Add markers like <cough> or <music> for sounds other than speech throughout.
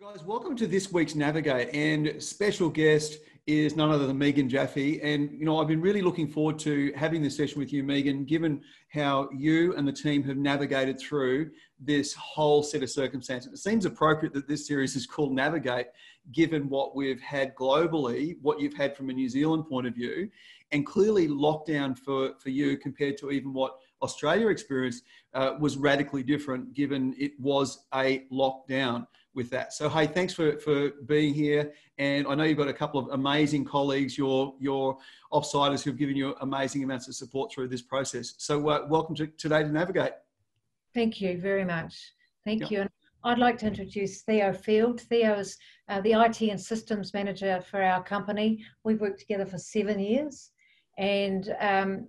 guys, welcome to this week's Navigate. And special guest is none other than Megan Jaffe. And, you know, I've been really looking forward to having this session with you, Megan, given how you and the team have navigated through this whole set of circumstances. It seems appropriate that this series is called Navigate, given what we've had globally, what you've had from a New Zealand point of view, and clearly lockdown for, for you compared to even what Australia experienced uh, was radically different, given it was a lockdown with that. So, hey, thanks for, for being here. And I know you've got a couple of amazing colleagues, your, your offsiders who've given you amazing amounts of support through this process. So, uh, welcome to today to Navigate. Thank you very much. Thank yep. you. And I'd like to introduce Theo Field. Theo is uh, the IT and systems manager for our company. We've worked together for seven years, and um,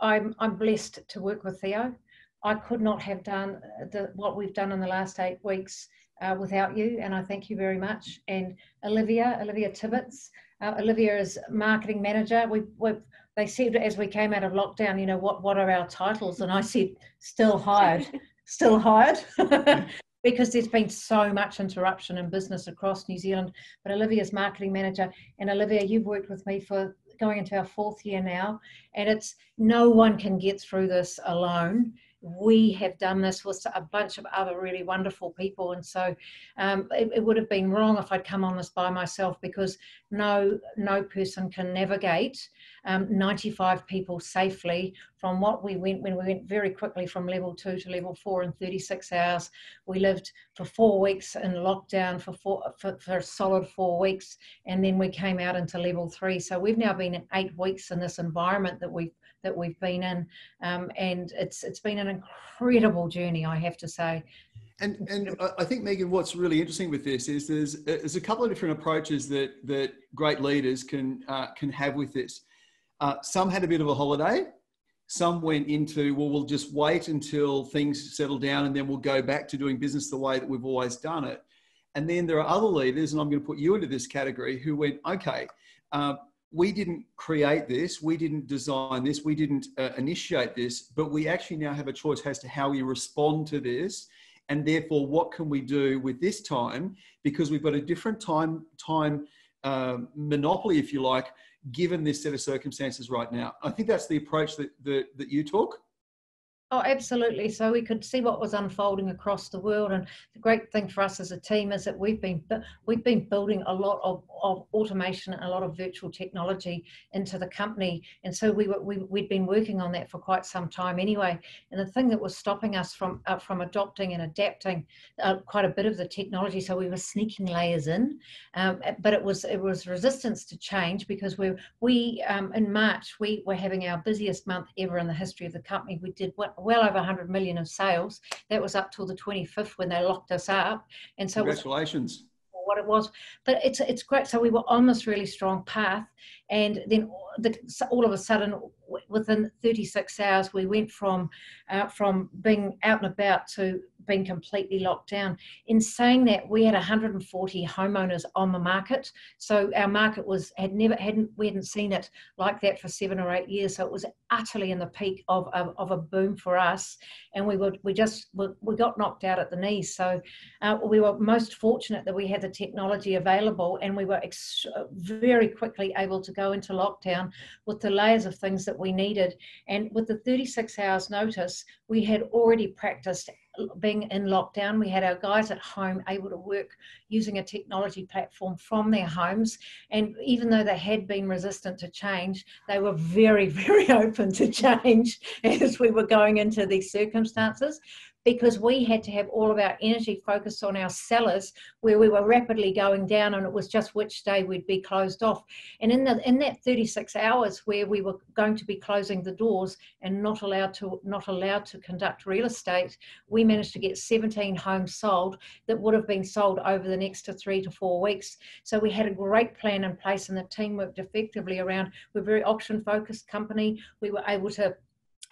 I'm, I'm blessed to work with Theo. I could not have done the, what we've done in the last eight weeks uh, without you, and I thank you very much. And Olivia, Olivia Tibbets, uh, Olivia is marketing manager. We, we they said as we came out of lockdown, you know, what what are our titles? And I said, still hired, <laughs> still hired. <laughs> because there's been so much interruption in business across New Zealand. But Olivia's marketing manager, and Olivia, you've worked with me for going into our fourth year now, and it's no one can get through this alone we have done this with a bunch of other really wonderful people. And so um, it, it, would have been wrong if I'd come on this by myself because no, no person can navigate um, 95 people safely from what we went when we went very quickly from level two to level four in 36 hours. We lived for four weeks in lockdown for, four, for, for a solid four weeks. And then we came out into level three. So we've now been eight weeks in this environment that we've that we've been in, um, and it's it's been an incredible journey, I have to say. And and I think Megan, what's really interesting with this is there's there's a couple of different approaches that that great leaders can uh, can have with this. Uh, some had a bit of a holiday. Some went into well, we'll just wait until things settle down, and then we'll go back to doing business the way that we've always done it. And then there are other leaders, and I'm going to put you into this category, who went, okay, uh, we didn't create this, we didn't design this, we didn't uh, initiate this, but we actually now have a choice as to how we respond to this. And therefore, what can we do with this time? Because we've got a different time time um, monopoly, if you like, given this set of circumstances right now. I think that's the approach that that, that you took. Oh, absolutely. So we could see what was unfolding across the world, and the great thing for us as a team is that we've been we've been building a lot of, of automation and a lot of virtual technology into the company, and so we were we, we'd been working on that for quite some time anyway. And the thing that was stopping us from uh, from adopting and adapting uh, quite a bit of the technology, so we were sneaking layers in, um, but it was it was resistance to change because we we um, in March we were having our busiest month ever in the history of the company. We did what well over 100 million of sales. That was up till the 25th when they locked us up. And so congratulations. what it was, but it's it's great. So we were on this really strong path, and then the, all of a sudden, within 36 hours, we went from uh, from being out and about to being completely locked down. In saying that, we had 140 homeowners on the market, so our market was had never hadn't we hadn't seen it like that for seven or eight years. So it was utterly in the peak of of, of a boom for us, and we were we just we, we got knocked out at the knees. So uh, we were most fortunate that we had the technology available, and we were ex- very quickly able to go into lockdown with the layers of things that we needed, and with the 36 hours notice, we had already practiced being in lockdown, we had our guys at home able to work using a technology platform from their homes. And even though they had been resistant to change, they were very, <laughs> very open to change as we were going into these circumstances because we had to have all of our energy focused on our sellers where we were rapidly going down and it was just which day we'd be closed off. And in the in that 36 hours where we were going to be closing the doors and not allowed to not allowed to conduct real estate we managed to get 17 homes sold that would have been sold over the next to three to four weeks. So we had a great plan in place and the team worked effectively around. We're a very auction focused company. We were able to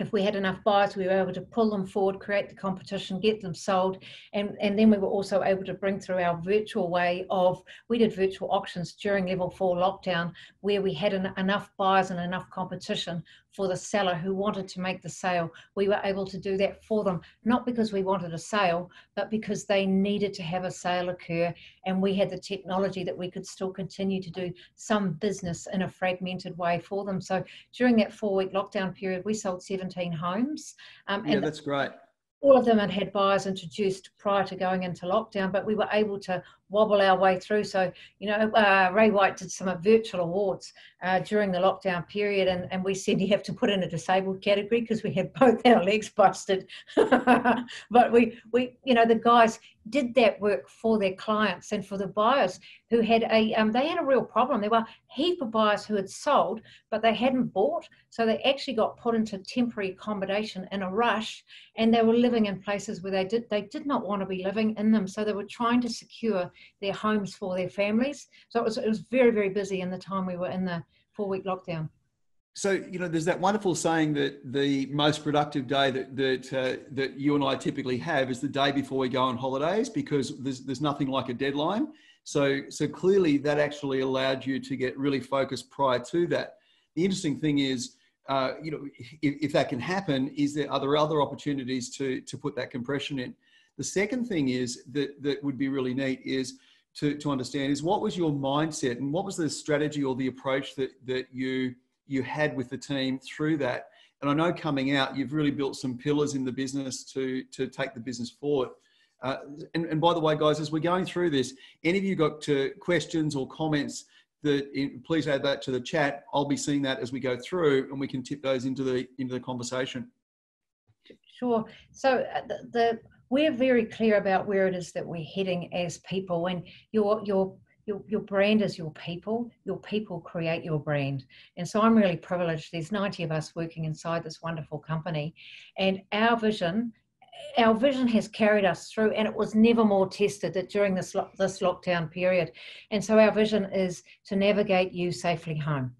if we had enough buyers, we were able to pull them forward, create the competition, get them sold, and, and then we were also able to bring through our virtual way of we did virtual auctions during level four lockdown where we had enough buyers and enough competition for the seller who wanted to make the sale. We were able to do that for them, not because we wanted a sale, but because they needed to have a sale occur. And we had the technology that we could still continue to do some business in a fragmented way for them. So during that four week lockdown period, we sold 17 homes. Um, yeah, that's great all of them had had buyers introduced prior to going into lockdown, but we were able to wobble our way through. So, you know, uh, Ray White did some virtual awards uh, during the lockdown period, and, and we said you have to put in a disabled category because we had <laughs> both our legs busted. <laughs> but we, we, you know, the guys did that work for their clients and for the buyers who had a, um, they had a real problem. There were a heap of buyers who had sold, but they hadn't bought. So they actually got put into temporary accommodation in a rush, and they were living in places where they did, they did not want to be living in them. So they were trying to secure their homes for their families. So it was, it was very, very busy in the time we were in the four week lockdown. So you know, there's that wonderful saying that the most productive day that that uh, that you and I typically have is the day before we go on holidays because there's there's nothing like a deadline. So so clearly that actually allowed you to get really focused prior to that. The interesting thing is, uh, you know, if, if, that can happen, is there are there other opportunities to to put that compression in? The second thing is that that would be really neat is to, to understand is what was your mindset and what was the strategy or the approach that, that you, you had with the team through that? And I know coming out, you've really built some pillars in the business to, to take the business forward. Uh, and, and, by the way, guys, as we're going through this, any of you got to questions or comments that please add that to the chat. I'll be seeing that as we go through, and we can tip those into the into the conversation. Sure. So uh, the, the we're very clear about where it is that we're heading as people and your your your, your brand is your people. Your people create your brand. And so i'm really privileged. There's 90 of us working inside this wonderful company and our vision our vision has carried us through and it was never more tested that during this this lockdown period. And so our vision is to navigate you safely home.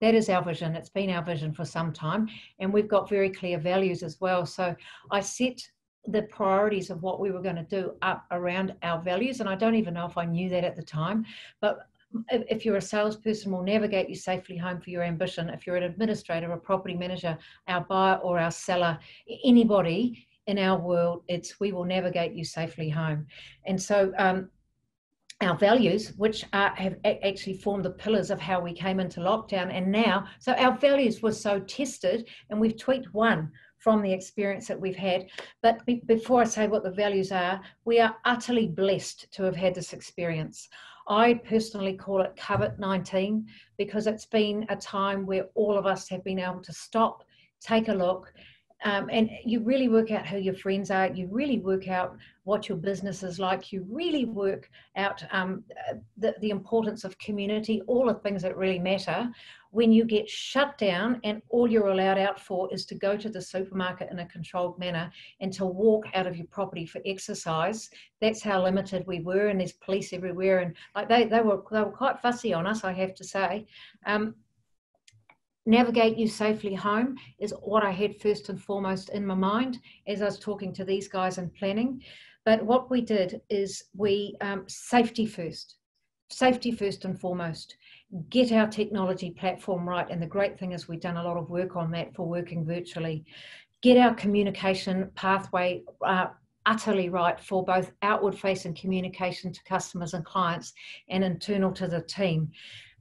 That is our vision. It's been our vision for some time and we've got very clear values as well. So i set the priorities of what we were going to do up around our values. And I don't even know if I knew that at the time. But if you're a salesperson, we'll navigate you safely home for your ambition. If you're an administrator, a property manager, our buyer or our seller, anybody in our world, it's we will navigate you safely home. And so um, our values, which are, have actually formed the pillars of how we came into lockdown. And now, so our values were so tested, and we've tweaked one from the experience that we've had. But be, before I say what the values are, we are utterly blessed to have had this experience. I personally call it COVID 19 because it's been a time where all of us have been able to stop, take a look, um, and you really work out who your friends are. You really work out what your business is like. You really work out um, the, the importance of community, all the things that really matter when you get shut down and all you're allowed out for is to go to the supermarket in a controlled manner and to walk out of your property for exercise that's how limited we were and there's police everywhere and like they, they were they were quite fussy on us i have to say um, navigate you safely home is what i had first and foremost in my mind as i was talking to these guys and planning but what we did is we um, safety first safety first and foremost get our technology platform right. And the great thing is we've done a lot of work on that for working virtually. Get our communication pathway uh, utterly right for both outward facing communication to customers and clients and internal to the team.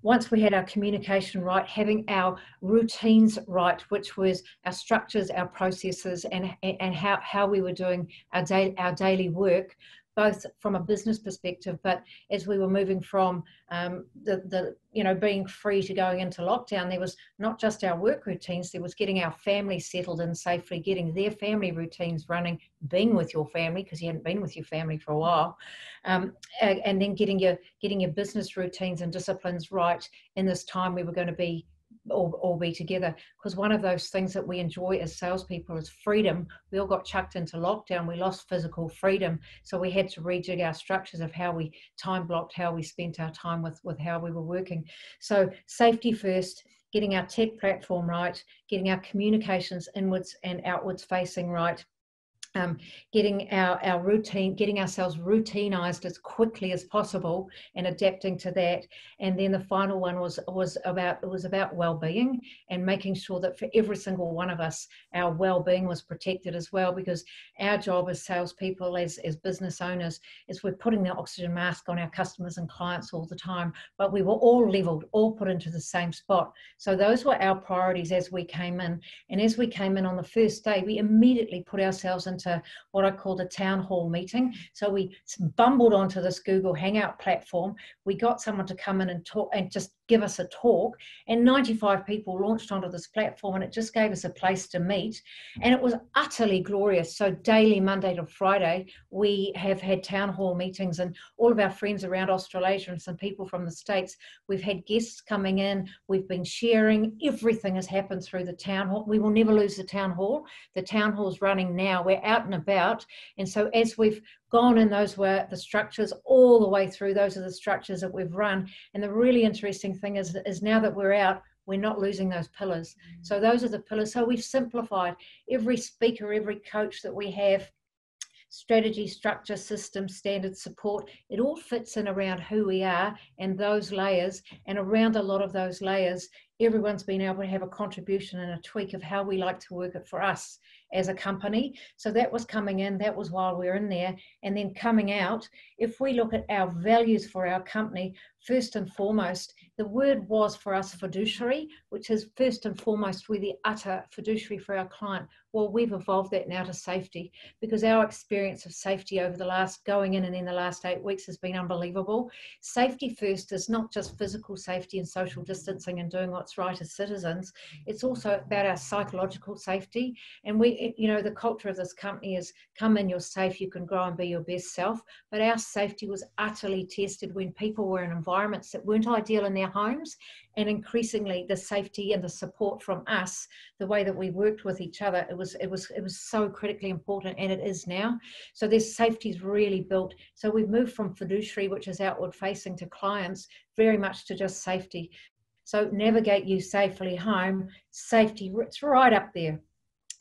Once we had our communication right, having our routines right, which was our structures, our processes, and, and how, how we were doing our, day, our daily work, both from a business perspective, but as we were moving from um, the, the, you know, being free to going into lockdown, there was not just our work routines, there was getting our family settled in safely, getting their family routines running, being with your family, because you hadn't been with your family for a while, um, and then getting your, getting your business routines and disciplines right in this time we were going to be all, all be together. Because one of those things that we enjoy as salespeople is freedom. We all got chucked into lockdown. We lost physical freedom. So we had to rejig our structures of how we time blocked, how we spent our time with, with how we were working. So safety first, getting our tech platform right, getting our communications inwards and outwards facing right, um, getting our, our routine, getting ourselves routinized as quickly as possible and adapting to that. And then the final one was was about it was about well-being and making sure that for every single one of us, our well-being was protected as well, because our job as salespeople, as, as business owners, is we're putting the oxygen mask on our customers and clients all the time, but we were all leveled, all put into the same spot. So those were our priorities as we came in. And as we came in on the first day, we immediately put ourselves into into what I called a town hall meeting. So we bumbled onto this Google Hangout platform. We got someone to come in and talk and just give us a talk. And 95 people launched onto this platform, and it just gave us a place to meet. And it was utterly glorious. So, daily, Monday to Friday, we have had town hall meetings, and all of our friends around Australasia and some people from the States, we've had guests coming in. We've been sharing. Everything has happened through the town hall. We will never lose the town hall. The town hall is running now. We're out and about. And so, as we've gone and those were the structures all the way through. Those are the structures that we've run. And the really interesting thing is is now that we're out we're not losing those pillars. Mm. so those are the pillars. So we've simplified every speaker every coach that we have strategy structure system standard support it all fits in around who we are and those layers and around a lot of those layers everyone's been able to have a contribution and a tweak of how we like to work it for us as a company. So that was coming in, that was while we are in there. And then coming out, if we look at our values for our company, first and foremost, the word was for us fiduciary, which is first and foremost, we're the utter fiduciary for our client. Well, we've evolved that now to safety because our experience of safety over the last going in and in the last eight weeks has been unbelievable. Safety first is not just physical safety and social distancing and doing what's right as citizens, it's also about our psychological safety. And we, you know, the culture of this company is come in, you're safe, you can grow and be your best self. But our safety was utterly tested when people were in environments that weren't ideal in their homes and increasingly the safety and the support from us the way that we worked with each other it was it was it was so critically important and it is now so this safety is really built so we've moved from fiduciary which is outward facing to clients very much to just safety so navigate you safely home safety it's right up there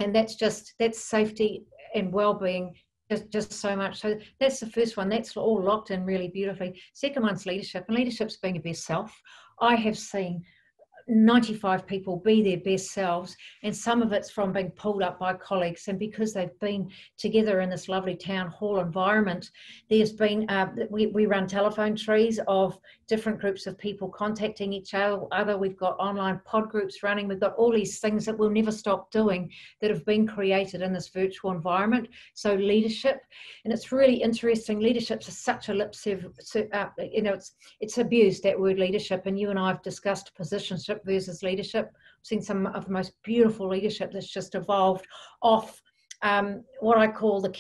and that's just that's safety and well-being just, just so much. So that's the first one. That's all locked in really beautifully. Second one's leadership, and leadership's being your best self. I have seen 95 people be their best selves and some of it's from being pulled up by colleagues. And because they've been together in this lovely town hall environment there's been uh, we, we run telephone trees of different groups of people contacting each other. We've got online pod groups running. We've got all these things that we'll never stop doing that have been created in this virtual environment. So leadership and it's really interesting. Leadership is such a lip service uh, you know it's it's abused that word leadership and you and i've discussed positionship versus leadership. I've seen some of the most beautiful leadership that's just evolved off um, what I call the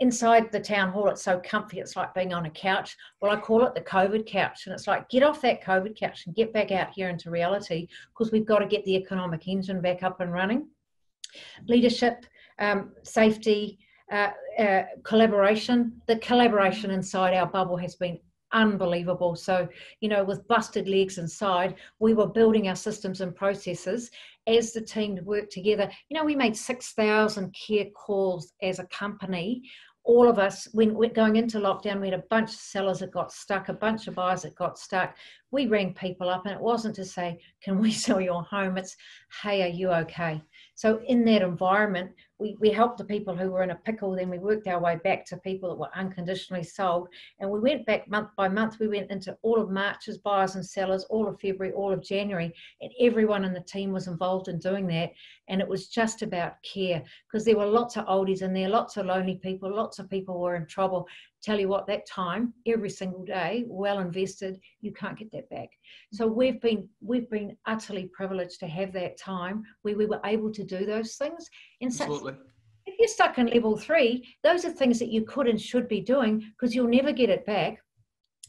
inside the town hall. It's so comfy, it's like being on a couch. Well, I call it the COVID couch, and it's like get off that COVID couch and get back out here into reality because we've got to get the economic engine back up and running. Leadership, um, safety, uh, uh, collaboration. The collaboration inside our bubble has been unbelievable. So, you know, with busted legs inside, we were building our systems and processes as the team worked together. You know, we made 6,000 care calls as a company. All of us, when we're going into lockdown, we had a bunch of sellers that got stuck, a bunch of buyers that got stuck. We rang people up, and it wasn't to say, Can we <laughs> sell your home? It's, Hey, are you okay? So, in that environment, we, we helped the people who were in a pickle, then we worked our way back to people that were unconditionally sold. And we went back month by month. We went into all of March's buyers and sellers, all of February, all of January, and everyone in the team was involved in doing that. And it was just about care because there were lots of oldies in there, lots of lonely people, lots of people who were in trouble tell you what that time every single day well invested you can't get that back so we've been we've been utterly privileged to have that time where we were able to do those things and Absolutely. if you're stuck in level three those are things that you could and should be doing because you'll never get it back.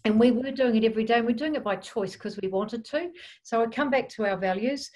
And we were doing it every day and we're doing it by choice because we wanted to. So i come back to our values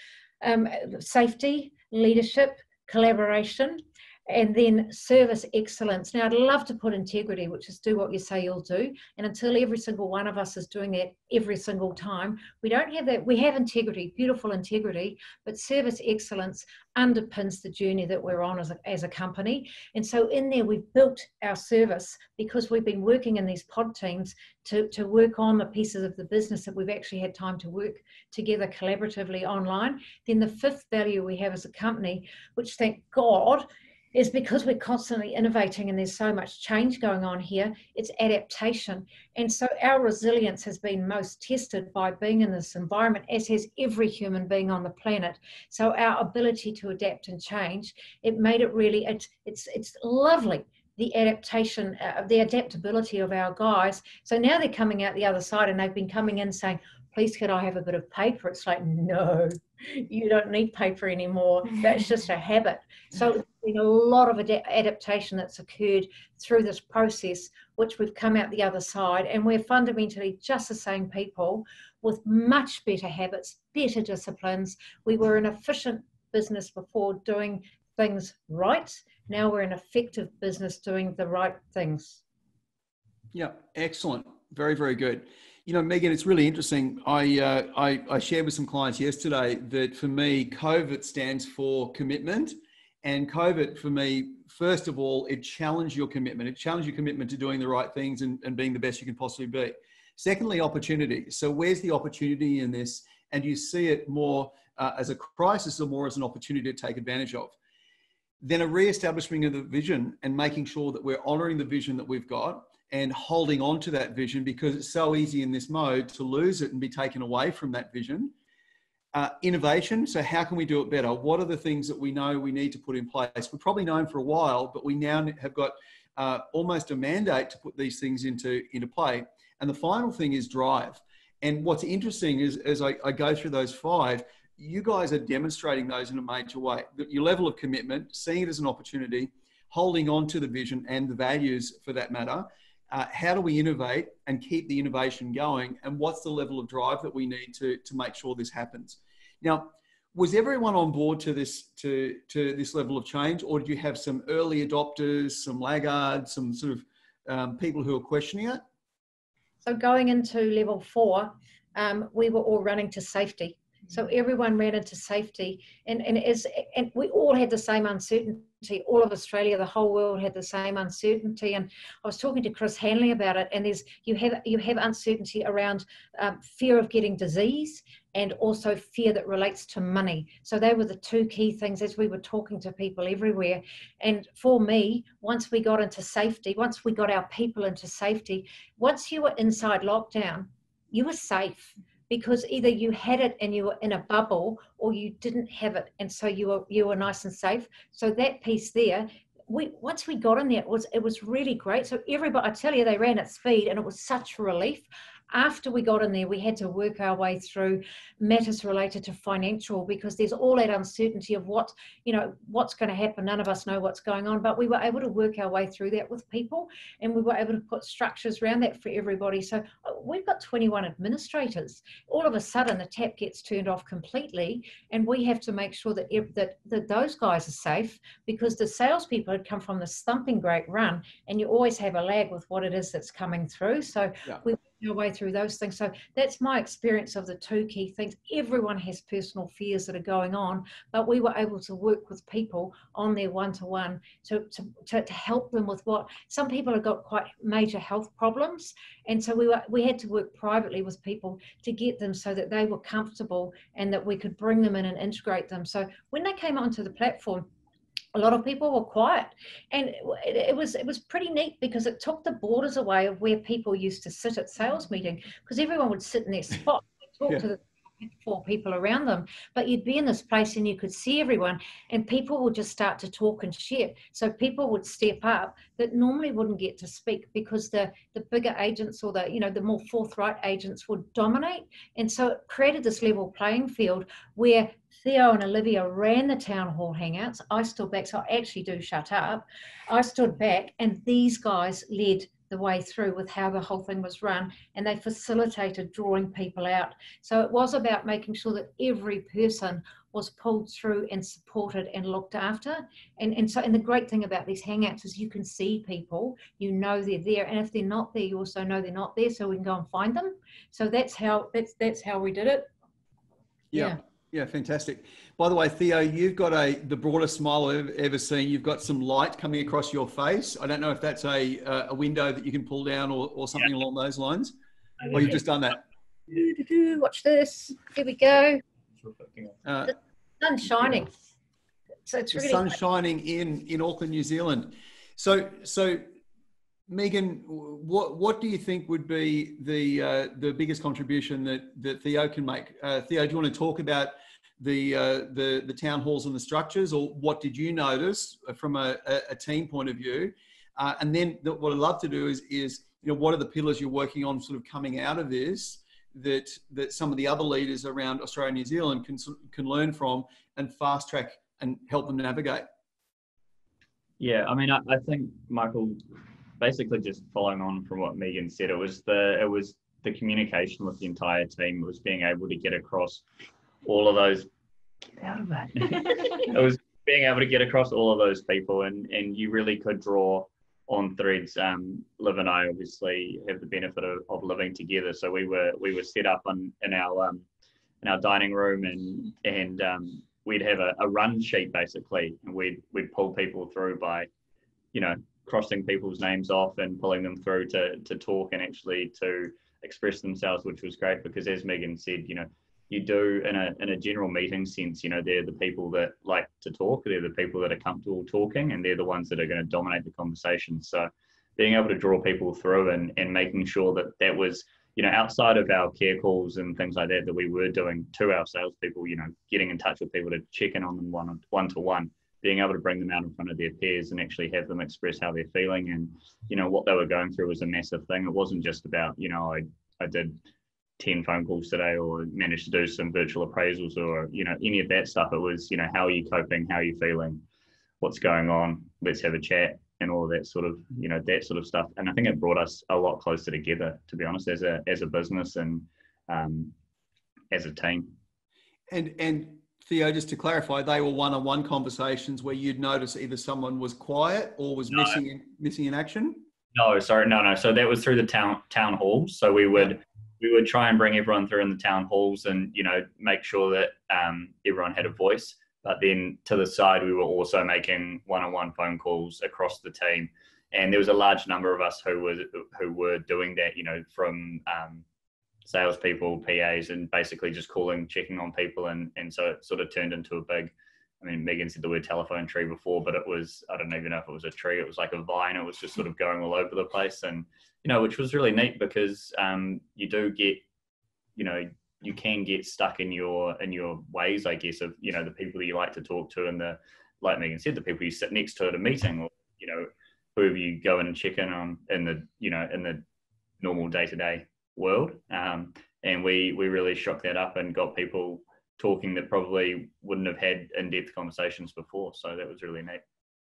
um, safety leadership collaboration and then service excellence. Now, I'd love to put integrity, which is do what you say you'll do. And until every single one of us is doing that every single time, we don't have that. We have integrity, beautiful integrity, but service excellence underpins the journey that we're on as a, as a company. And so in there, we've built our service because we've been working in these pod teams to, to work on the pieces of the business that we've actually had time to work together collaboratively online. Then the fifth value we have as a company, which thank God is because we're constantly innovating and there's so much change going on here, it's adaptation. And so our resilience has been most tested by being in this environment, as has every human being on the planet. So our ability to adapt and change, it made it really, it's, it's, it's lovely the adaptation, uh, the adaptability of our guys. So now they're coming out the other side and they've been coming in saying, please could I have a bit of paper? It's like, no, <laughs> you don't need paper anymore. That's <laughs> just a habit. So been a lot of ad- adaptation that's occurred through this process, which we've come out the other side, and we're fundamentally just the same people with much better habits, better disciplines. We were an efficient business before doing things right. Now we're an effective business doing the right things. Yeah, excellent. Very, very good. You know, Megan, it's really interesting. I, uh, I, I shared with some clients yesterday that for me, COVID stands for commitment. And COVID, for me, first of all, it challenged your commitment. It challenged your commitment to doing the right things and, and being the best you can possibly be. Secondly, opportunity. So, where's the opportunity in this? And you see it more uh, as a crisis or more as an opportunity to take advantage of. Then a re-establishment of the vision and making sure that we're honoring the vision that we've got and holding on to that vision because it's so easy in this mode to lose it and be taken away from that vision. Uh, innovation. So, how can we do it better? What are the things that we know we need to put in place? We've probably known for a while, but we now have got uh, almost a mandate to put these things into, into play. And the final thing is drive. And what's interesting is as I, I go through those five, you guys are demonstrating those in a major way. Your level of commitment, seeing it as an opportunity, holding on to the vision and the values for that matter, uh, how do we innovate and keep the innovation going and what's the level of drive that we need to, to make sure this happens now was everyone on board to this to, to this level of change or did you have some early adopters some laggards some sort of um, people who are questioning it? So going into level four um, we were all running to safety so everyone ran into safety, and and as and we all had the same uncertainty. All of Australia, the whole world had the same uncertainty. And I was talking to Chris Hanley about it. And there's you have you have uncertainty around um, fear of getting disease and also fear that relates to money. So they were the two key things as we were talking to people everywhere. And for me, once we got into safety, once we got our people into safety, once you were inside lockdown, you were safe because either you had it and you were in a bubble or you didn't have it and so you were you were nice and safe. So that piece there we once we got in there it was it was really great. So everybody i tell you they ran at speed and it was such relief after we got in there, we had to work our way through matters related to financial because there's all that uncertainty of what, you know, what's going to happen. None of us know what's going on, but we were able to work our way through that with people and we were able to put structures around that for everybody. So uh, we've got 21 administrators. All of a sudden, the tap gets turned off completely, and we have to make sure that, that, that those guys are safe because the salespeople had come from the thumping great run, and you always have a lag with what it is that's coming through. So yeah. we your way through those things. So that's my experience of the two key things. Everyone has personal fears that are going on, but we were able to work with people on their one to one to to help them with what some people have got quite major health problems. And so we were we had to work privately with people to get them so that they were comfortable and that we could bring them in and integrate them. So when they came onto the platform, a lot of people were quiet and it, it, was it was pretty neat because it took the borders away of where people used to sit at sales meeting because everyone would sit in their <laughs> spot talk yeah. to the four people around them but you'd be in this place and you could see everyone and people would just start to talk and share so people would step up that normally wouldn't get to speak because the the bigger agents or the you know the more forthright agents would dominate and so it created this level playing field where Theo and Olivia ran the town hall hangouts. I stood back, so I actually do shut up. I stood back, and these guys led the way through with how the whole thing was run and they facilitated drawing people out so it was about making sure that every person was pulled through and supported and looked after and, and so and the great thing about these hangouts is you can see people you know they're there and if they're not there you also know they're not there so we can go and find them so that's how that's that's how we did it yeah. yeah. Yeah, fantastic. By the way, Theo, you've got a the broadest smile I've ever seen. You've got some light coming across your face. I don't know if that's a a window that you can pull down or, or something yeah. along those lines. Or you've just done that. Watch this. Here we go. Uh, the sun's shining. So it's really sun shining in in Auckland, New Zealand. So so Megan, what what do you think would be the uh, the biggest contribution that that Theo can make? Uh, Theo, do you want to talk about the, uh, the, the town halls and the structures, or what did you notice from a, a team point of view? Uh, and then the, what I'd love to do is, is, you know, what are the pillars you're working on sort of coming out of this that, that some of the other leaders around Australia and New Zealand can, can learn from and fast track and help them navigate? Yeah, I mean, I, I think Michael, basically just following on from what Megan said, it was the it was the communication with the entire team. Was being able to get across all of those. Get out of that. <laughs> it was being able to get across all of those people, and and you really could draw on threads. Um, Liv and I obviously have the benefit of, of living together, so we were we were set up on in our um, in our dining room, and and um, we'd have a, a run sheet basically, and we'd we'd pull people through by, you know, crossing people's names off and pulling them through to to talk and actually to express themselves, which was great because as Megan said, you know, you do in a in a general meeting sense, you know, they're the people that like to talk, they're the people that are comfortable talking, and they're the ones that are going to dominate the conversation. So being able to draw people through and, and making sure that that was, you know, outside of our care calls and things like that that we were doing to our salespeople, you know, getting in touch with people to check in on them one one to one, being able to bring them out in front of their peers and actually have them express how they're feeling and, you know, what they were going through was a massive thing. It wasn't just about, you know, I I did 10 phone calls today or managed to do some virtual appraisals or you know any of that stuff. It was you know how are you coping? How are you feeling? What's going on? Let's have a chat and all of that sort of you know that sort of stuff. And i think it brought us a lot closer together to be honest as a as a business and um, as a team. And and theo just to clarify they were one-on-one conversations where you'd notice either someone was quiet or was no. missing missing in action? No sorry no no. So that was through the town town halls. So we would we would try and bring everyone through in the town halls and you know make sure that um, everyone had a voice but then to the side we were also making one-on-one phone calls across the team and there was a large number of us who were who were doing that you know from um, salespeople pas and basically just calling checking on people and and so it sort of turned into a big I mean, Megan said the word telephone tree before, but it was, I don't even know if it was a tree. It was like a vine. It was just sort of going all over the place. And, you know, which was really neat because um, you do get, you know, you can get stuck in your, in your ways, I guess, of, you know, the people that you like to talk to and the, like Megan said, the people you sit next to at a meeting or, you know, whoever you go in and check in on in the, you know, in the normal day to day world. Um, and we, we really shook that up and got people, talking that probably wouldn't have had in-depth conversations before. So that was really neat.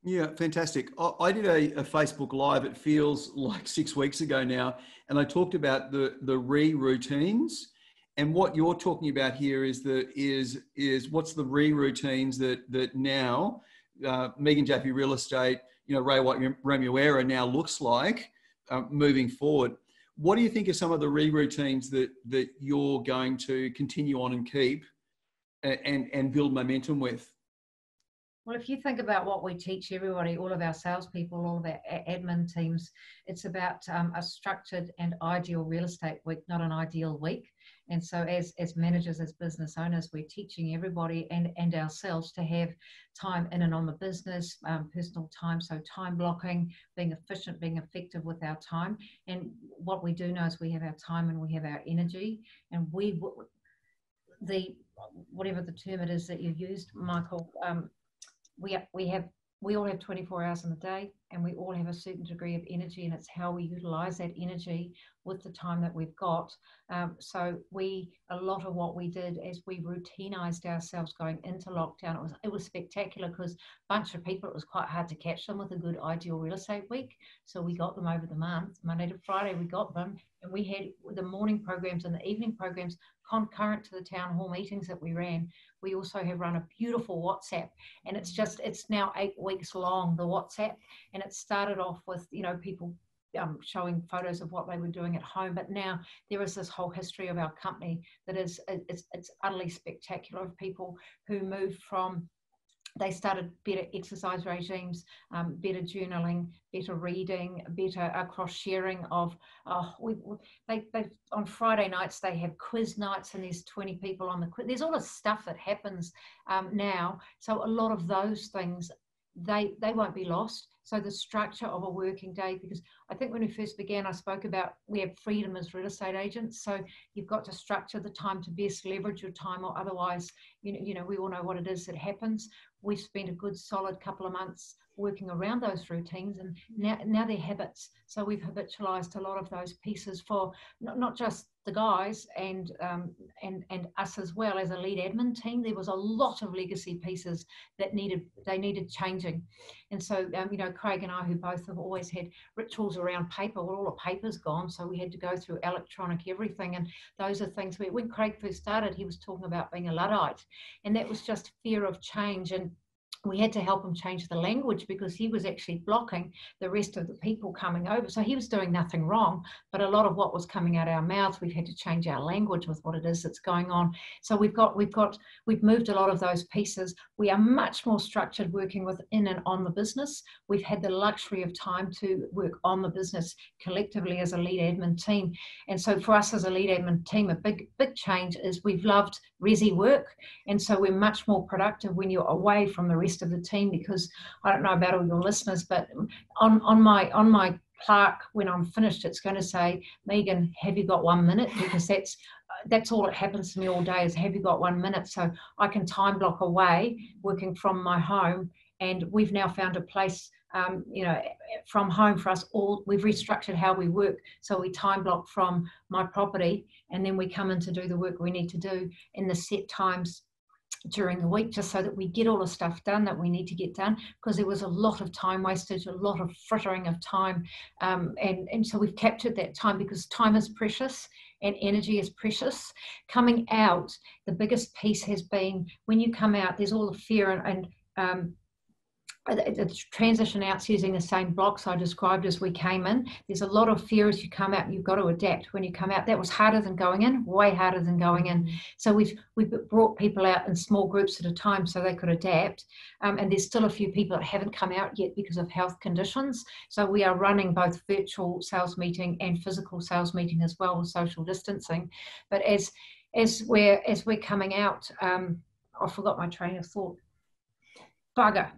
Yeah, fantastic. I did a, a, Facebook Live. It feels <laughs> like six weeks ago now, and I talked about the the re routines. And what you're talking about here is the is is what's the re routines that that now uh, Megan Jaffe Real Estate, you know, Ray White Remuera now looks like uh, moving forward. What do you think are some of the re routines that that you're going to continue on and keep and, and build momentum with? Well, if you think about what we teach everybody, all of our salespeople, all of our admin teams, it's about um, a structured and ideal real estate week, not an ideal week. And so, as as managers, as business owners, we're teaching everybody and and ourselves to have time in and on the business, um, personal time. So, time blocking, being efficient, being effective with our time. And what we do know is we have our time and we have our energy, and we the whatever the term it is that you used, Michael, um, we we have we all have 24 hours in a day. and we all have a certain degree of energy, and it's how we utilize that energy with the time that we've got. Um, so we, a lot of what we did as we routinized ourselves going into lockdown, it was it was spectacular because a bunch of people, it was quite hard to catch them with a good ideal real estate week. So we got them over the month, Monday to Friday, we got them, and we had the morning programs and the evening programs concurrent to the town hall meetings that we ran. We also have run a beautiful WhatsApp, and it's just it's now eight weeks long the WhatsApp, and it started off with you know people um, showing photos of what they were doing at home. But now there is this whole history of our company that is it's, it's utterly spectacular of people who moved from they started better exercise regimes, um, better journaling, better reading, better uh, cross sharing of. Uh, we, they, they on Friday nights they have quiz nights and there's 20 people on the quiz. There's all this stuff that happens um, now. So a lot of those things they they won't be lost. So the structure of a working day, because I think when we first began, I spoke about we have freedom as real estate agents. So you've got to structure the time to best leverage your time, or otherwise, you know, you know, we all know what it is that happens. We've spent a good solid couple of months working around those routines and now, now they're habits. So we've habitualized a lot of those pieces for not, not just the guys and um, and and us as well as a lead admin team. There was a lot of legacy pieces that needed they needed changing, and so um, you know Craig and I, who both have always had rituals around paper, well all the paper's gone, so we had to go through electronic everything, and those are things where when Craig first started, he was talking about being a luddite, and that was just fear of change. And we had to help him change the language because he was actually blocking the rest of the people coming over. So he was doing nothing wrong, but a lot of what was coming out of our mouths, we've had to change our language with what it is that's going on. So we've got, we've got, we've moved a lot of those pieces. We are much more structured working within and on the business. We've had the luxury of time to work on the business collectively as a lead admin team. And so for us as a lead admin team, a big, big change is we've loved resi work. And so we're much more productive when you're away from the rest rest of the team because I don't know about all your listeners, but on, on my on my plaque when I'm finished, it's going to say, Megan, have you got one minute? Because that's that's all that happens to me all day is have you got one minute? So I can time block away working from my home, and we've now found a place. Um, you know, from home for us all, we've restructured how we work. So we time block from my property, and then we come in to do the work we need to do in the set times during the week just so that we get all the stuff done that we need to get done because there was a lot of time wasted a lot of frittering of time um, and, and so we've captured that time because time is precious and energy is precious. Coming out the biggest piece has been when you come out there's all the fear and, and um, the transition out's using the same blocks I described as we came in. There's a lot of fear as you come out. You've got to adapt when you come out. That was harder than going in, way harder than going in. So we've we've brought people out in small groups at a time so they could adapt. Um, and there's still a few people that haven't come out yet because of health conditions. So we are running both virtual sales meeting and physical sales meeting as well with social distancing. But as as we're as we're coming out, um, I forgot my train of thought. Bugger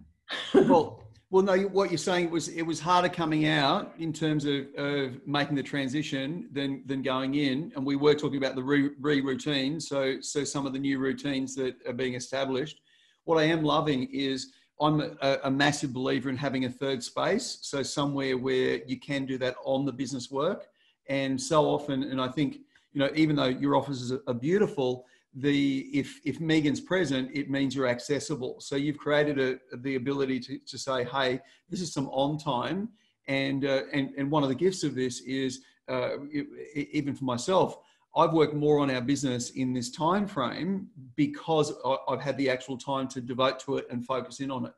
well, well, no. What you're saying was it was harder coming out in terms of, of making the transition than than going in, and we were talking about the re, re routine. So so some of the new routines that are being established. What I am loving is I'm a, a, massive believer in having a third space, so somewhere where you can do that on the business work. And so often, and I think you know, even though your offices are beautiful, the if if Megan's present, it means you're accessible. So you've created a, the ability to, to say, hey, this is some on time, and uh, and and one of the gifts of this is uh, even for myself. I've worked more on our business in this time frame because I've had the actual time to devote to it and focus in on it.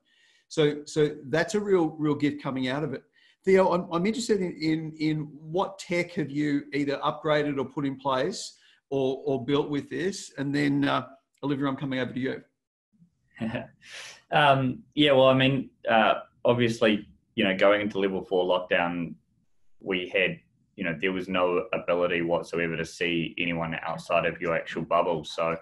So, so that's a real, real gift coming out of it. Theo, I'm, I'm interested in, in, in what tech have you either upgraded or put in place or, or built with this? And then, uh, Olivia, I'm coming over to you. <laughs> um, yeah, well, I mean, uh, obviously, you know, going into level four lockdown, we had, you know, there was no ability whatsoever to see anyone outside of your actual bubble. So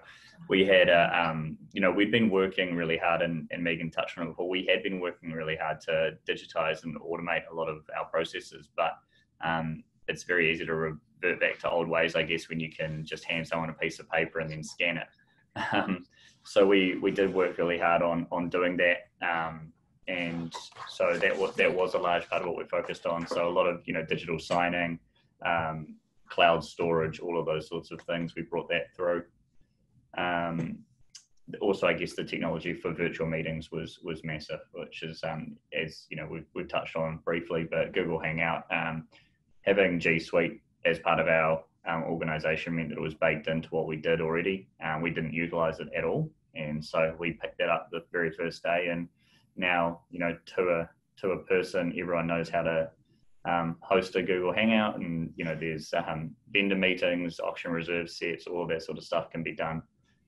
we had, a, um, you know, we've been working really hard, and, and Megan touched on it before. We had been working really hard to digitize and automate a lot of our processes, but um, it's very easy to revert back to old ways, I guess, when you can just hand someone a piece of paper and then scan it. <laughs> Um, so we we did work really hard on on doing that, um, and so that was that was a large part of what we focused on. So a lot of you know digital signing, um, cloud storage, all of those sorts of things. We brought that through. Um, also, I guess the technology for virtual meetings was was massive, which is um, as you know we've, we've touched on briefly, but Google Hangout um, having G Suite as part of our um, organization meant that it was baked into what we did already. Um, we didn't utilize it at all, and so we picked that up the very first day. And now, you know, to a to a person, everyone knows how to um, host a Google Hangout, and you know, there's um, vendor meetings, auction reserve sets, all that sort of stuff can be done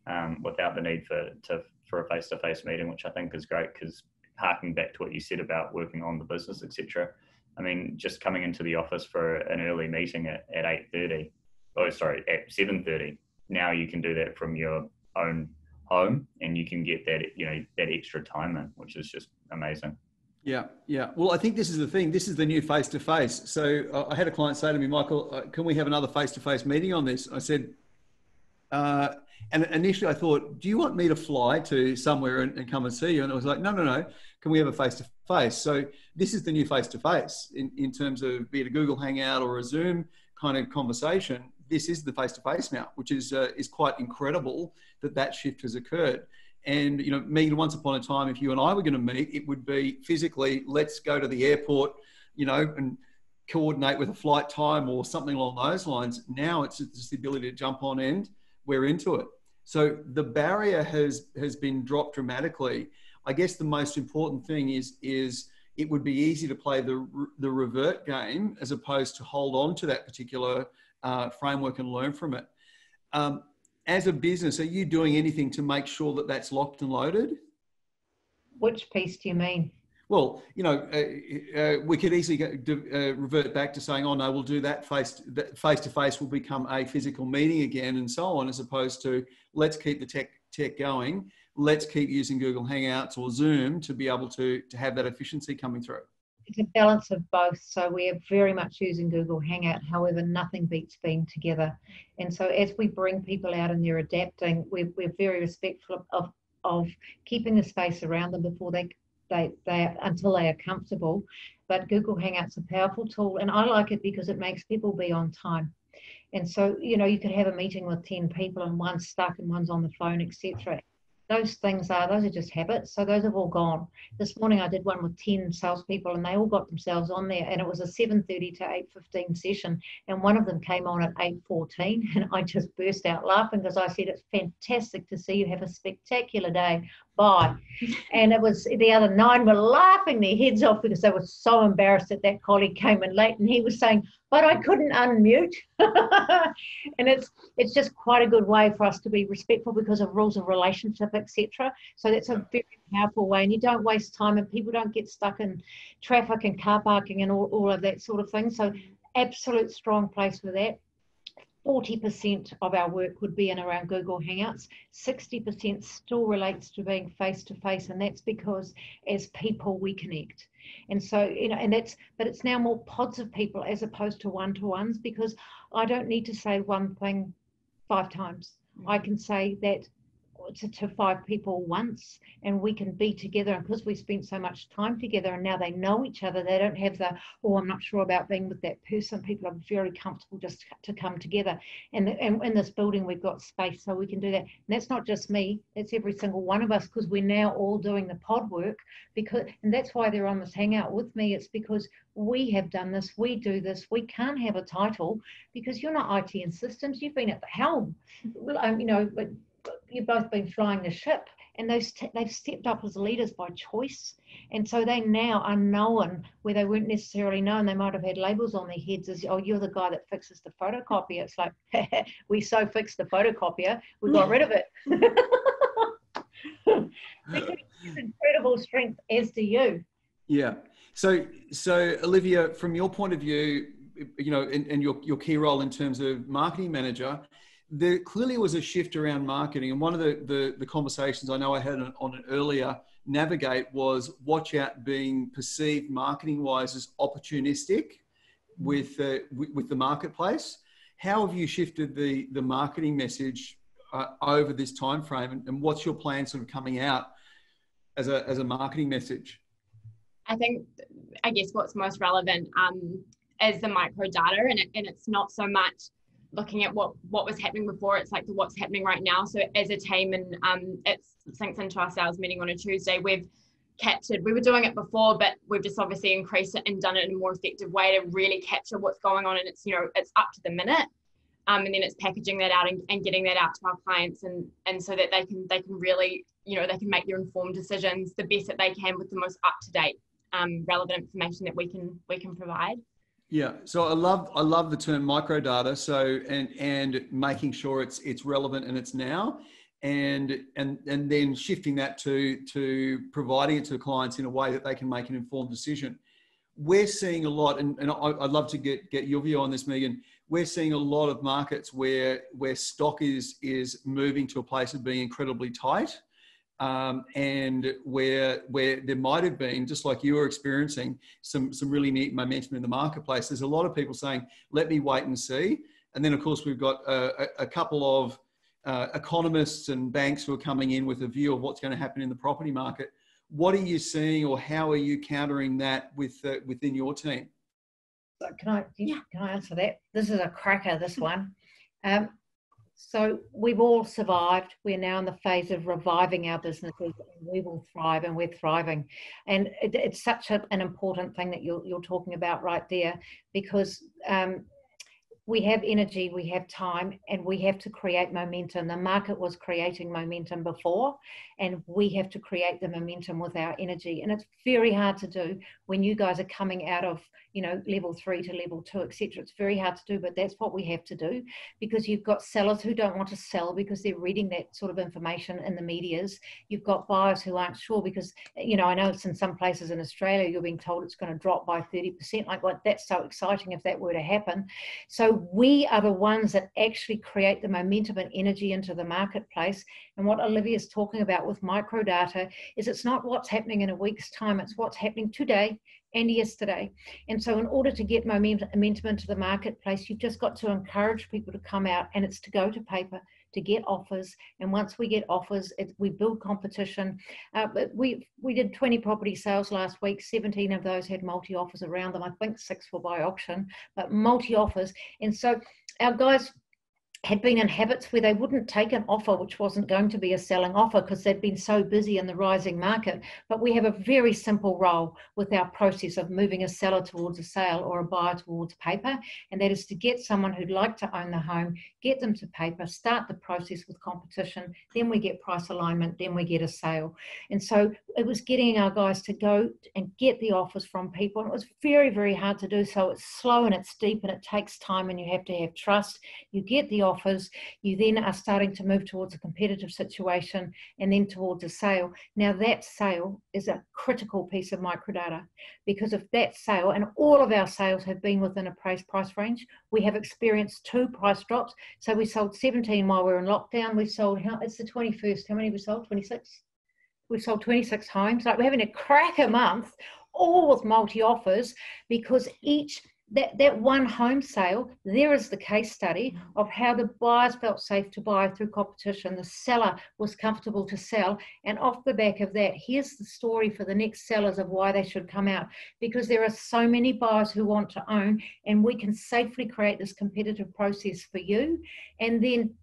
um, without the need for to for a face to face meeting, which I think is great because harking back to what you said about working on the business, etc. I mean, just coming into the office for an early meeting at, at 8.30, oh, sorry, at 7.30, now you can do that from your own home and you can get that, you know, that extra time in, which is just amazing. Yeah, yeah. Well, I think this is the thing. This is the new face to face. So uh, I had a client say to me, Michael, uh, can we have another face to face meeting on this? I said, uh, and initially I thought, do you want me to fly to somewhere and, and come and see you? And I was like, no, no, no. Can we have a face to face? So this is the new face to face in terms of be it a Google Hangout or a Zoom kind of conversation. This is the face to face now, which is uh, is quite incredible that that shift has occurred. And you know, Megan, once upon a time, if you and I were going to meet, it would be physically. Let's go to the airport, you know, and coordinate with a flight time or something along those lines. Now it's just the ability to jump on end. We're into it. So the barrier has has been dropped dramatically. I guess the most important thing is is it would be easy to play the the revert game as opposed to hold on to that particular uh, framework and learn from it. Um, as a business, are you doing anything to make sure that that's locked and loaded? Which piece do you mean? Well, you know, uh, uh, we could easily go, uh, revert back to saying, "Oh no, we'll do that face face to face will become a physical meeting again," and so on, as opposed to let's keep the tech tech going. Let's keep using Google Hangouts or Zoom to be able to to have that efficiency coming through. It's a balance of both. So we are very much using Google Hangout. However, nothing beats being together. And so as we bring people out and they're adapting, we're, we're very respectful of of keeping the space around them before they they, they until they are comfortable. But Google Hangouts a powerful tool, and I like it because it makes people be on time. And so, you know, you could have a meeting with 10 people and one's stuck and one's on the phone, etc those things are those are just habits so those have all gone this morning i did one with 10 salespeople and they all got themselves on there and it was a 7.30 to 8.15 session and one of them came on at 8.14 <laughs> and i just burst out laughing because i said it's fantastic to see you have a spectacular day bye and it was the other nine were laughing their heads off because they were so embarrassed that that colleague came in late and he was saying but I couldn't unmute. <laughs> and it's it's just quite a good way for us to be respectful because of rules of relationship, etc. So that's a very powerful way, and you don't waste time, and people don't get stuck in traffic and car parking and all, all of that sort of thing. So absolute strong place for that. 40% of our work would be in around Google Hangouts. 60% still relates to being face to face, and that's because as people we connect. And so, you know, and that's, but it's now more pods of people as opposed to one to ones because I don't need to say one thing five times. I mm. can say that to, to five people once and we can be together. And because we spent so much time together and now they know each other they don't have the oh i'm not sure about being with that person. People are very comfortable just to come together. And, and in this building we've got space so we can do that. And that's not just me that's every single one of us because we're now all doing the pod work because and that's why they're on this hangout with me. It's because we have done this we do this we can't have a title because you're not it and systems you've been at the helm. Well um, you know but you've both been flying the ship and those they've stepped up as leaders by choice. And so they now are known where they weren't necessarily known. They might have had labels on their heads as oh you're the guy that fixes the photocopier. It's like <laughs> we so fixed the photocopier we got rid of it. <laughs> Incredible strength as do you. Yeah. So so olivia from your point of view you know and, and your, your key role in terms of marketing manager there clearly was a shift around marketing. And one of the, the, the conversations I know I had on, on an earlier Navigate was watch out being perceived marketing wise as opportunistic with, uh, with, with, the marketplace. How have you shifted the, the marketing message uh, over this time frame and, and what's your plan sort of coming out as a, as a marketing message? I think, I guess what's most relevant um, is the micro data, and, it, and it's not so much looking at what what was happening before it's like the what's happening right now so as a team and um, it sinks into our sales meeting on a tuesday we've captured we were doing it before but we've just obviously increased it and done it in a more effective way to really capture what's going on and it's you know it's up to the minute um, and then it's packaging that out and, and getting that out to our clients and and so that they can they can really you know they can make their informed decisions the best that they can with the most up to date um, relevant information that we can we can provide. Yeah, so I love I love the term microdata. So and and making sure it's it's relevant and it's now, and and and then shifting that to to providing it to clients in a way that they can make an informed decision. We're seeing a lot, and, and I'd love to get get your view on this, Megan. We're seeing a lot of markets where where stock is is moving to a place of being incredibly tight um, and where where there might have been, just like you were experiencing, some some really neat momentum in the marketplace. There's a lot of people saying, "Let me wait and see," and then of course we've got a, a couple of uh, economists and banks who are coming in with a view of what's going to happen in the property market. What are you seeing, or how are you countering that with uh, within your team? Can I yeah. can I answer that? This is a cracker. This one. Um, so we've all survived. We're now in the phase of reviving our businesses. We will thrive, and we're thriving. And it, it's such a, an important thing that you're, you're talking about right there, because um, we have energy, we have time, and we have to create momentum. The market was creating momentum before, and we have to create the momentum with our energy. And it's very hard to do when you guys are coming out of, you know, level three to level two, etc. It's very hard to do, but that's what we have to do because you've got sellers who don't want to sell because they're reading that sort of information in the medias. You've got buyers who aren't sure because, you know, I know it's in some places in Australia you're being told it's going to drop by 30%. Like, what? That's so exciting if that were to happen. So we are the ones that actually create the momentum and energy into the marketplace. And what Olivia is talking about with microdata is it's not what's happening in a week's time, it's what's happening today and yesterday. And so, in order to get momentum, into the marketplace, you've just got to encourage people to come out and it's to go to paper to get offers. And once we get offers, it, we build competition. Uh, but we we did 20 property sales last week. 17 of those had multi offers around them. I think six were by auction, but multi offers. And so our guys had been in habits where they wouldn't take an offer which wasn't going to be a selling offer because they'd been so busy in the rising market. But we have a very simple role with our process of moving a seller towards a sale or a buyer towards paper, and that is to get someone who'd like to own the home, get them to paper, start the process with competition, then we get price alignment, then we get a sale. And so it was getting our guys to go and get the offers from people. And it was very, very hard to do so. It's slow and it's deep and it takes time and you have to have trust. You get the offers, you then are starting to move towards a competitive situation and then towards a sale. Now, that sale is a critical piece of microdata because if that sale, and all of our sales have been within a price price range, we have experienced two price drops. So we sold 17 while we were in lockdown. We sold, how, it's the 21st. How many we sold? 26? We sold 26 homes. Like we're having a cracker month, all with multi offers because each that, that one home sale, there is the case study of how the buyers felt safe to buy through competition. The seller was comfortable to sell. And off the back of that, here's the story for the next sellers of why they should come out. Because there are so many buyers who want to own, and we can safely create this competitive process for you. And then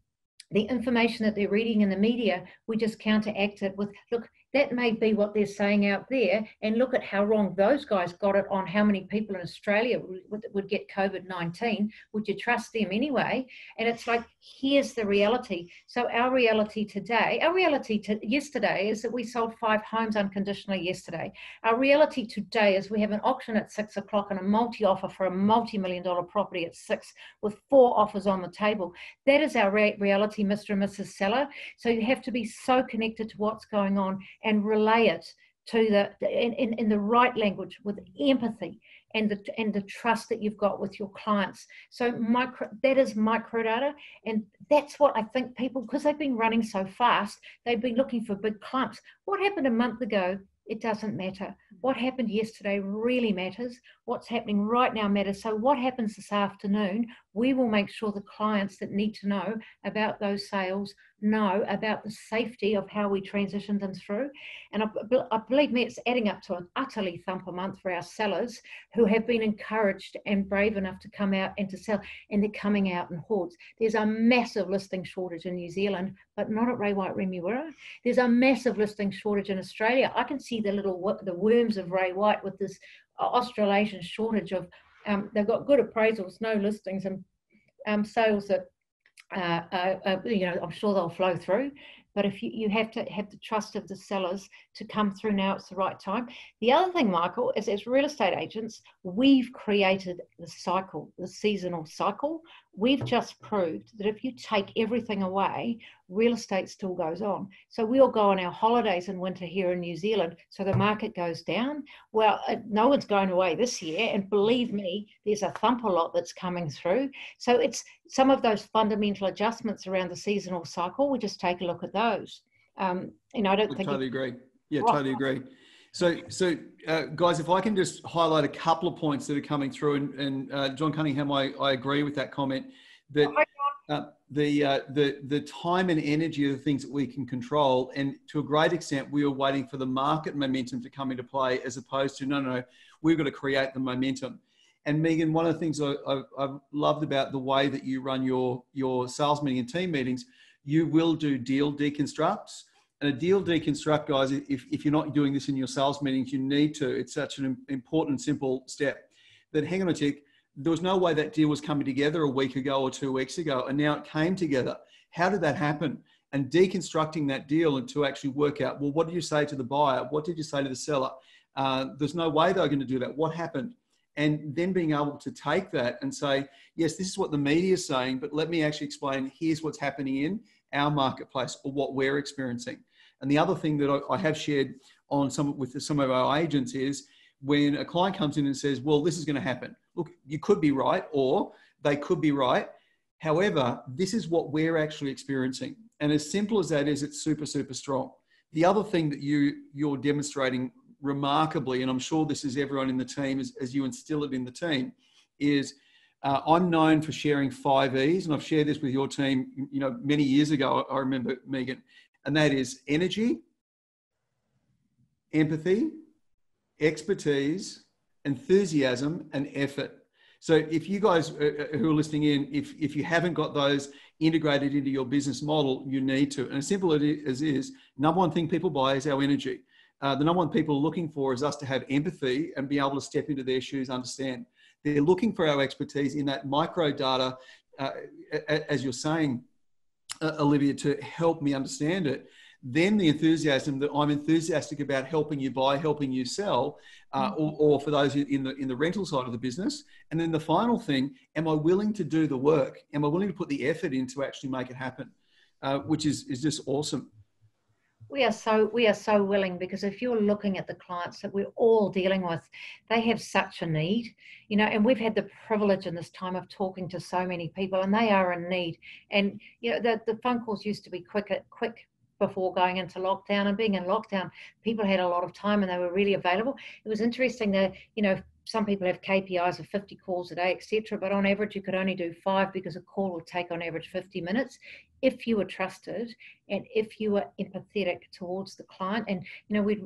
the information that they're reading in the media, we just counteract it with look, that may be what they're saying out there. And look at how wrong those guys got it on how many people in Australia would, get COVID 19. Would you trust them anyway? And it's like, here's the reality. So, our reality today, our reality to yesterday is that we sold five homes unconditionally yesterday. Our reality today is we have an auction at six o'clock and a multi offer for a multi million dollar property at six with four offers on the table. That is our re- reality, Mr. and Mrs. Seller. So, you have to be so connected to what's going on and relay it to the in, in, in the right language with empathy and the and the trust that you've got with your clients. So micro that is micro data, and that's what I think people because they've been running so fast, they've been looking for big clumps. What happened a month ago? It doesn't matter. what happened yesterday really matters. What's happening right now matters. So, what happens this afternoon, we will make sure the clients that need to know about those sales know about the safety of how we transition them through. And I, I believe me, it's adding up to an utterly thumper month for our sellers who have been encouraged and brave enough to come out and to sell, and they're coming out in hordes. There's a massive listing shortage in New Zealand, but not at Ray White Remuera. There's a massive listing shortage in Australia. I can see the little the worms of Ray White with this Australasian shortage of. Um, they've got good appraisals, no listings, and um, sales that uh, uh, uh, you know, I'm sure they'll flow through. But if you, you have to have the trust of the sellers to come through now, it's the right time. The other thing, Michael, is as real estate agents, we've created the cycle, the seasonal cycle. We've just proved that if you take everything away, real estate still goes on. So we'll go on our holidays in winter here in New Zealand, so the market goes down. Well, uh, no one's going away this year, and believe me, there's a thumper lot that's coming through. So it's some of those fundamental adjustments around the seasonal cycle. We just take a look at those. Um, you know, I don't I think totally agree. Yeah, right. totally agree. So, so uh, guys, if I can just highlight a couple of points that are coming through, and, and uh, John Cunningham, I, I agree with that comment that uh, the, uh, the, the time and energy are the things that we can control. And to a great extent, we are waiting for the market momentum to come into play as opposed to, no, no, no we've got to create the momentum. And Megan, one of the things I, I, I've loved about the way that you run your, your sales meeting and team meetings, you will do deal deconstructs. And a deal deconstruct, guys, if, if you're not doing this in your sales meetings, you need to. It's such an important, simple step. That hang on a tick, there was no way that deal was coming together a week ago or two weeks ago, and now it came together. How did that happen? And deconstructing that deal and to actually work out, well, what did you say to the buyer? What did you say to the seller? Uh, there's no way they're going to do that. What happened? And then being able to take that and say, yes, this is what the media is saying, but let me actually explain here's what's happening in our marketplace or what we're experiencing. And the other thing that I, I have shared on some with some of our agents is when a client comes in and says, well, this is going to happen look, you could be right, or they could be right. However, this is what we're actually experiencing. And as simple as that is, it's super, super strong. The other thing that you, you're demonstrating remarkably, and I'm sure this is everyone in the team as, as you instill it in the team, is uh, I'm known for sharing five E's, and I've shared this with your team, you know, many years ago. I remember Megan, and that is energy, empathy, expertise, enthusiasm, and effort. So if you guys uh, uh, who are listening in, if, if you haven't got those integrated into your business model, you need to. And as simple as is, number one thing people buy is our energy. Uh, the number one people are looking for is us to have empathy and be able to step into their shoes, understand. They're looking for our expertise in that micro data, uh, as you're saying, uh, Olivia, to help me understand it then the enthusiasm that I'm enthusiastic about helping you buy, helping you sell, uh, mm-hmm. or, or, for those in the in the rental side of the business. And then the final thing: Am I willing to do the work? Am I willing to put the effort in to actually make it happen? Uh, which is is just awesome. We are so we are so willing because if you're looking at the clients that we're all dealing with, they have such a need, you know, and we've had the privilege in this time of talking to so many people, and they are in need. And you know, the, the phone calls used to be quick, quick before going into lockdown and being in lockdown people had a lot of time and they were really available it was interesting that you know some people have KPIs of 50 calls a day, etc. But on average, you could only do five because a call would take on average 50 minutes. If you were trusted and if you were empathetic towards the client, and you know, we,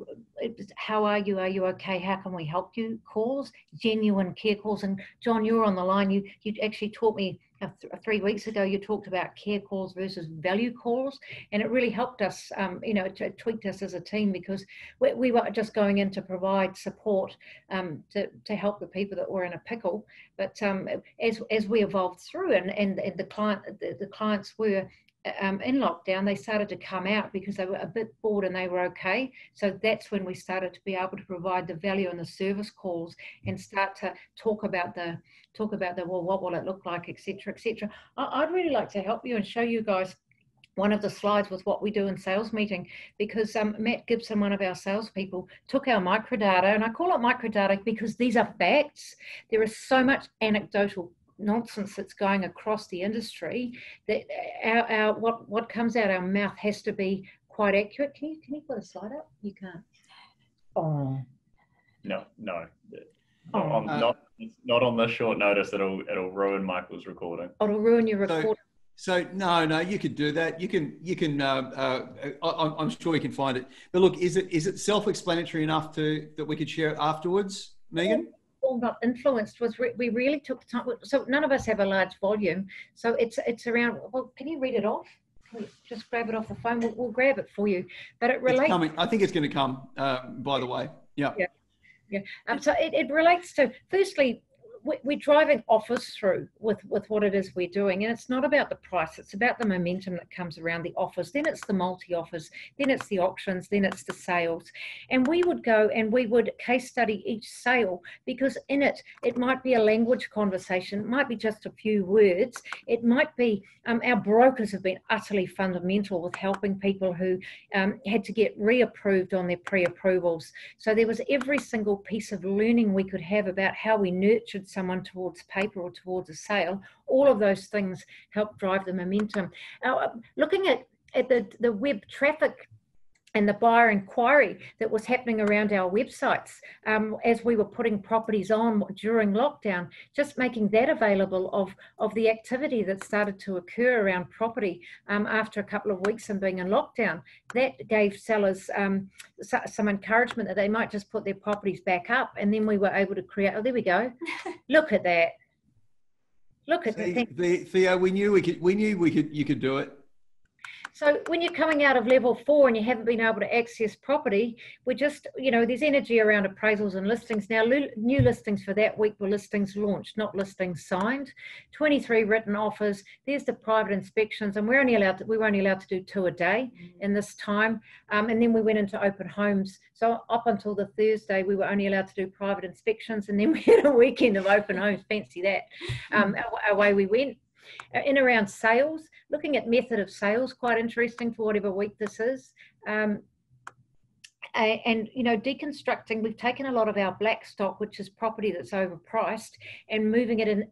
how are you? Are you okay? How can we help you? Calls, genuine care calls. And John, you're on the line. You you actually taught me three weeks ago, you talked about care calls versus value calls, and it really helped us, um, you know, to tweaked us as a team because we, we were just going in to provide support um, to, to help the people that were in a pickle. But um, as as we evolved through, and and, and the client the, the clients were um, in lockdown, they started to come out because they were a bit bored and they were okay. So that's when we started to be able to provide the value and the service calls and start to talk about the talk about the well, what will it look like, etc., etc. I'd really like to help you and show you guys one of the slides with what we do in sales meeting because um, Matt Gibson, one of our salespeople, took our microdata, and I call it microdata because these are facts. There is so much anecdotal nonsense that's going across the industry that our, our what what comes out our mouth has to be quite accurate. Can you can you put a slide up? You can't. Oh. No, no. Oh. on, Uh, not not on this short notice. It'll it'll ruin Michael's recording. It'll ruin your So- recording. So no, no, you could do that. You can, you can. Uh, uh, I, I'm sure you can find it. But look, is it is it self-explanatory enough to that we could share it afterwards, Megan? All got influenced was re- we really took time. So none of us have a large volume. So it's it's around. Well, can you read it off? Just grab it off the phone. We'll, we'll grab it for you. But it relates. I think it's going to come. Uh, by the way, yeah. Um, so it, it relates to firstly. We- We're driving offers through with, with what it is we're doing, and it's not about the price. It's about the momentum that comes around the offers. Then it's the multi offers. Then it's the auctions. Then it's the sales. And we would go and we would case study each sale because in it, it might be a language conversation, it might be just a few words. It might be um, our brokers have been utterly fundamental with helping people who um, had to get reapproved on their pre approvals. So there was every single piece of learning we could have about how we nurtured someone towards paper or towards a sale. All of those things help drive the momentum. Now, uh, looking at, at the, the web traffic and the buyer inquiry that was happening around our websites um, as we were putting properties on during lockdown, just making that available of, of the activity that started to occur around property um, after a couple of weeks and being in lockdown. That gave sellers um, so- some encouragement that they might just put their properties back up. And then we were able to create, oh, there we go. <laughs> Look at that. Look at See, that. the, Theo, we knew we could. We knew we could. You could do it. So when you're coming out of level four and you haven't been able to access property, we're just, you know, there's energy around appraisals and listings. Now, new listings for that week were listings launched, not listings signed. 23 written offers. There's the private inspections, and we're only allowed to, we were only allowed to do two a day in this time. Um, and then we went into open homes. So up until the Thursday, we were only allowed to do private inspections, and then we had a weekend of open homes. Fancy that. Um, away we went. Uh, in around sales, looking at method of sales, quite interesting for whatever week this is. Um, and you know deconstructing we've taken a lot of our black stock which is property that's overpriced and moving it in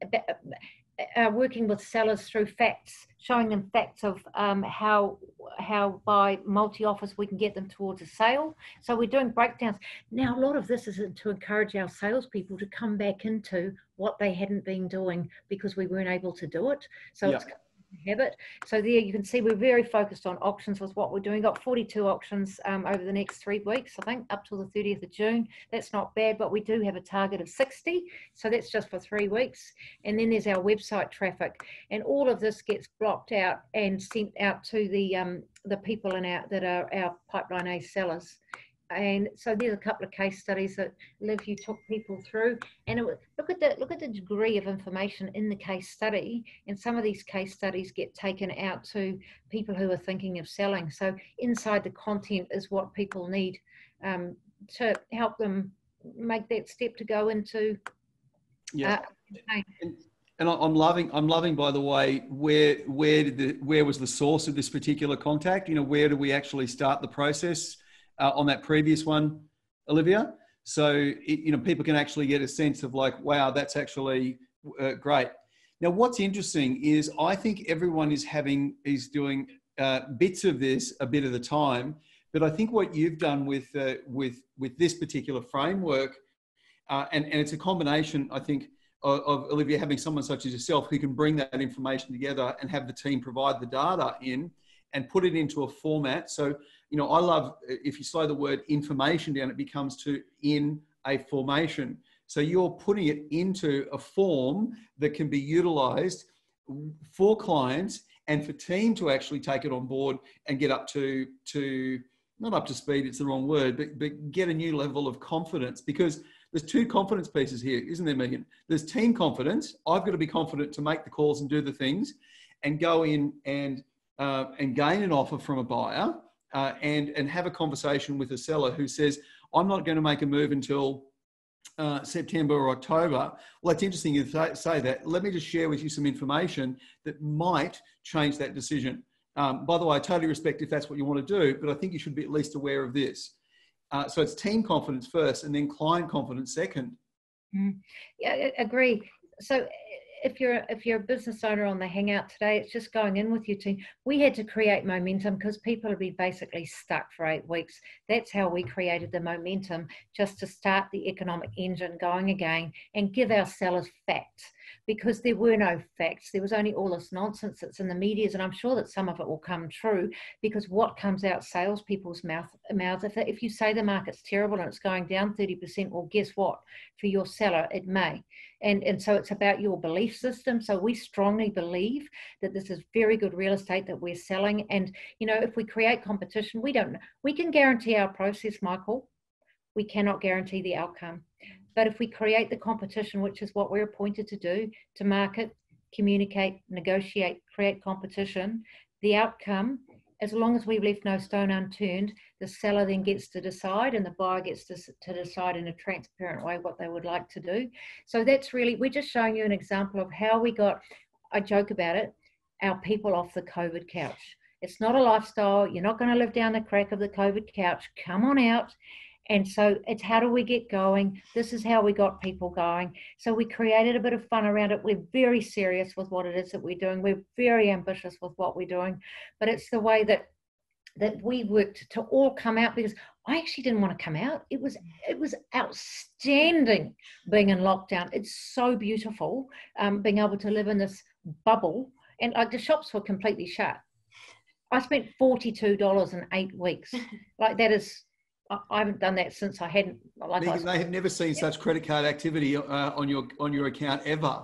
uh, working with sellers through facts showing them facts of um, how how by multi offers we can get them towards a sale so we're doing breakdowns now a lot of this is to encourage our salespeople to come back into what they hadn't been doing because we weren't able to do it so Yeah. it's habit. So there you can see we're very focused on auctions with what we're doing. Got 42 auctions um, over the next three weeks, I think, up till the 30th of June. That's not bad, but we do have a target of 60. So that's just for three weeks. And then there's our website traffic. And all of this gets blocked out and sent out to the um, the people in our that are our pipeline A sellers. And so there's a couple of case studies that Liv you took people through, and it, look at the look at the degree of information in the case study. And some of these case studies get taken out to people who are thinking of selling. So inside the content is what people need um, to help them make that step to go into. Yeah. Uh. And, and I'm loving. I'm loving. By the way, where where did the where was the source of this particular contact? You know, where do we actually start the process uh, on that previous one, Olivia? So it, you know, people can actually get a sense of like, wow, that's actually uh, great. Now, what's interesting is I think everyone is having is doing uh, bits of this a bit of the time. But I think what you've done with uh, with with this particular framework, uh, and and it's a combination, I think, of, of Olivia having someone such as yourself who can bring that information together and have the team provide the data in and put it into a format. So you know, I love if you slow the word information down, it becomes to in a formation. So you're putting it into a form that can be utilized for clients and for team to actually take it on board and get up to to not up to speed it's the wrong word but, but get a new level of confidence. Because there's two confidence pieces here isn't there megan? There's team confidence. I've got to be confident to make the calls and do the things and go in and uh, and gain an offer from a buyer uh, and and have a conversation with a seller who says i'm not going to make a move until uh, September or October. Well, that's interesting you say that. Let me just share with you some information that might change that decision. Um, by the way, I totally respect if that's what you want to do, but I think you should be at least aware of this. Uh, so it's team confidence first and then client confidence second. Yeah, I agree. So if you're if you're a business owner on the hangout today, it's just going in with your team. We had to create momentum because people had been basically stuck for eight weeks. That's how we created the momentum, just to start the economic engine going again and give our sellers facts because there were no facts. There was only all this nonsense that's in the medias, and I'm sure that some of it will come true because what comes out salespeople's mouth mouths if, if you say the market's terrible and it's going down 30%, well, guess what? For your seller, it may. And, and so it's about your belief system. So we strongly believe that this is very good real estate that we're selling. And you know, if we create competition, we don't we can guarantee our process, Michael. We cannot guarantee the outcome. But if we create the competition, which is what we're appointed to do, to market, communicate, negotiate, create competition, the outcome, as long as we've left no stone unturned, the seller then gets to decide and the buyer gets to, to decide in a transparent way what they would like to do. So that's really, we're just showing you an example of how we got, I joke about it, our people off the COVID couch. It's not a lifestyle. You're not going to live down the crack of the COVID couch. Come on out and so it's how do we get going? This is how we got people going. So we created a bit of fun around it. We're very serious with what it is that we're doing. We're very ambitious with what we're doing, but it's the way that that we worked to all come out because I actually didn't want to come out. It was it was outstanding being in lockdown. It's so beautiful um, being able to live in this bubble, and like the shops were completely shut. I spent forty two dollars in eight weeks. <laughs> like that is I haven't done that since I hadn't. Like Megan, I, they have never seen yeah. such credit card activity uh, on your on your account ever.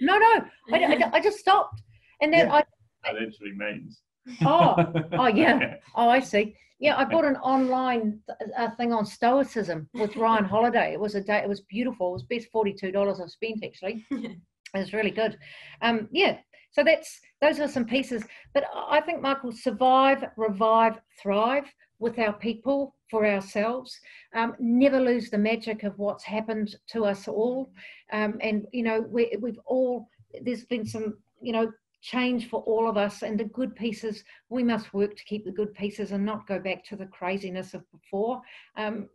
No, no, I, I, I just stopped, and then yeah. I. That literally means. Oh, oh <laughs> yeah. Oh, I see. Yeah, I bought an online uh, thing on stoicism with Ryan Holiday. It was a day. It was beautiful. It was best forty two dollars I've spent actually. <laughs> it was really good. Um, yeah. So that's those are some pieces. But I think Michael survive, revive, thrive with our people for ourselves. Um, never lose the magic of what's happened to us all. Um, and, you know, we, we've all, there's been some, you know, change for all of us and the good pieces we must work to keep the good pieces and not go back to the craziness of before um,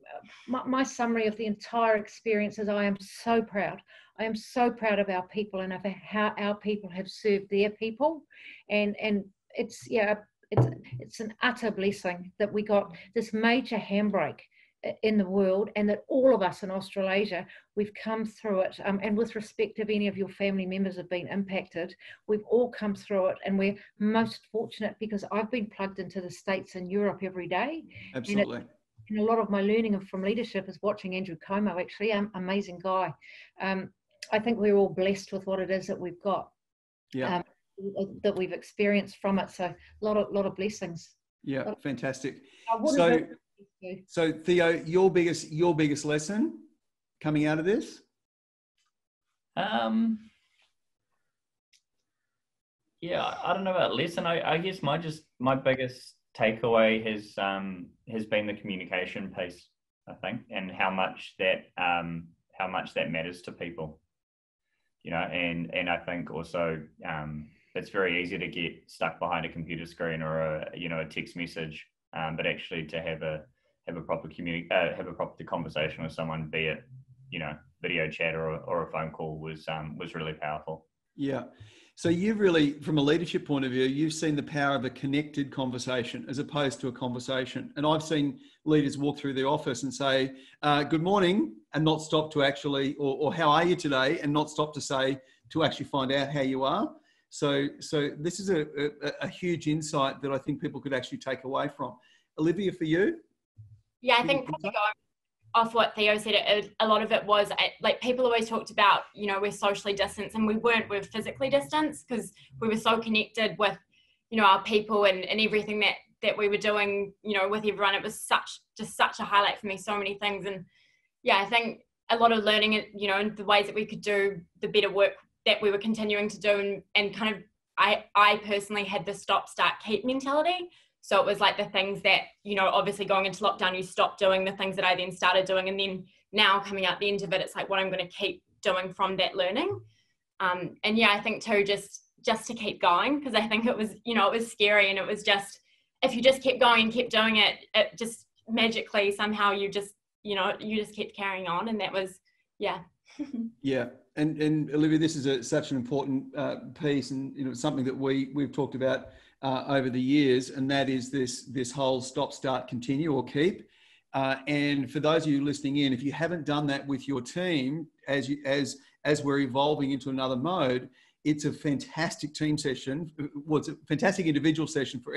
my, my, summary of the entire experience is i am so proud i am so proud of our people and of how our people have served their people and and it's yeah it's it's an utter blessing that we got this major handbrake in the world and that all of us in Australasia, we've come through it. Um, and with respect if any of your family members have been impacted, we've all come through it. And we're most fortunate because I've been plugged into the States and Europe every day. Absolutely. And, it, and a lot of my learning from leadership is watching Andrew Cuomo, actually, an amazing guy. Um, I think we're all blessed with what it is that we've got. Yeah. Um, that we've experienced from it. So a lot of lot of blessings. Yeah, fantastic. So, so Theo, your biggest your biggest lesson coming out of this? Um. Yeah, I don't know about lesson. I, I guess my just my biggest takeaway has um has been the communication piece. I think, and how much that um how much that matters to people. You know, and and I think also um it's very easy to get stuck behind a computer screen or a you know a text message, um, but actually to have a have a proper communi- uh, have a proper conversation with someone, be it you know video chat or, or a phone call, was um, was really powerful. Yeah. So you've really, from a leadership point of view, you've seen the power of a connected conversation as opposed to a conversation. And I've seen leaders walk through the office and say, uh, "Good morning," and not stop to actually, or, or "How are you today?" and not stop to say to actually find out how you are. So, so this is a, a, a, huge insight that I think people could actually take away from. Olivia, for you? Yeah, I think off what Theo said, a lot of it was uh, like people always talked about, you know, we're socially distanced and we weren't, we are physically distanced because we were so connected with, you know, our people and, and everything that, that we were doing, you know, with everyone. It was such, just such a highlight for me, so many things. And yeah, I think a lot of learning, you know, and the ways that we could do the better work that we were continuing to do and, and kind of I, I personally had the stop start keep mentality. So it was like the things that you know obviously going into lockdown you stop doing the things that i then started doing. And then now coming out the end of it it's like what i'm going to keep doing from that learning. Um, and yeah i think too just just to keep going because i think it was you know it was scary and it was just if you just kept going and kept doing it it just magically somehow you just you know you just kept carrying on. And that was yeah. <laughs> Yeah and, and Olivia, this is a, such an important uh, piece, and you know something that we we've talked about uh, over the years, and that is this this whole stop, start, continue, or keep. Uh, and for those of you listening in, if you haven't done that with your team as you as as we're evolving into another mode, it's a fantastic team session. Well, it's a fantastic individual session for